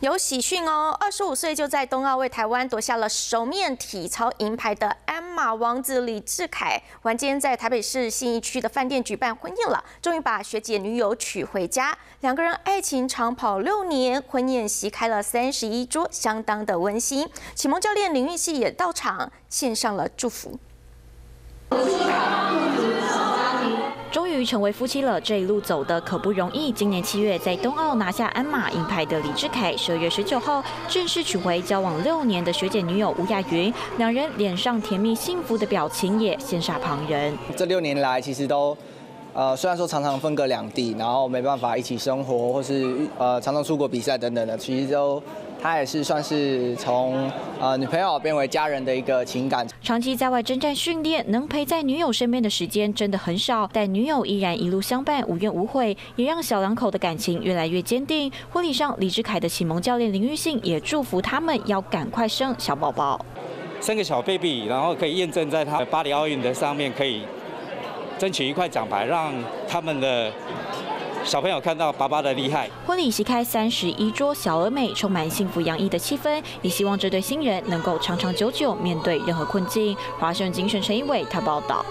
有喜讯哦！二十五岁就在冬奥为台湾夺下了首面体操银牌的鞍马王子李志凯，晚间在台北市信义区的饭店举办婚宴了，终于把学姐女友娶回家。两个人爱情长跑六年，婚宴席开了三十一桌，相当的温馨。启蒙教练林玉熙也到场，献上了祝福。于成为夫妻了，这一路走的可不容易。今年七月在冬奥拿下鞍马银牌的李志凯，十二月十九号正式娶回交往六年的学姐女友吴亚云，两人脸上甜蜜幸福的表情也羡煞旁人。这六年来，其实都呃虽然说常常分隔两地，然后没办法一起生活，或是呃常常出国比赛等等的，其实都。他也是算是从呃女朋友变为家人的一个情感。长期在外征战训练，能陪在女友身边的时间真的很少，但女友依然一路相伴，无怨无悔，也让小两口的感情越来越坚定。婚礼上，李志凯的启蒙教练林玉信也祝福他们要赶快生小宝宝，生个小 baby，然后可以验证在他巴黎奥运的上面可以争取一块奖牌，让他们的。小朋友看到爸爸的厉害。婚礼席开三十一桌，小而美，充满幸福洋溢的气氛。也希望这对新人能够长长久久，面对任何困境。华盛精神陈一伟他报道。